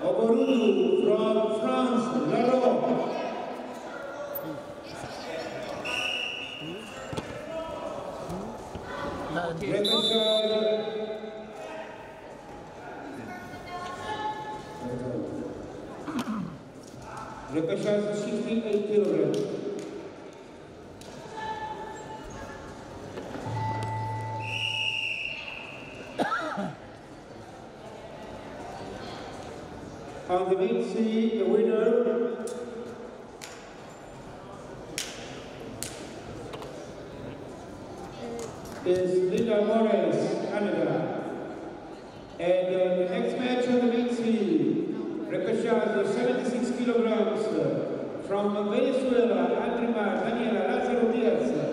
Oborudu from France, Lalo. Repechage. Repechage 68 kilograms. On the sea, the winner is Linda Morais, Canada. And uh, the next match on the repechage of 76 kilograms uh, from Venezuela, Andrima Daniela Lazaro Diaz.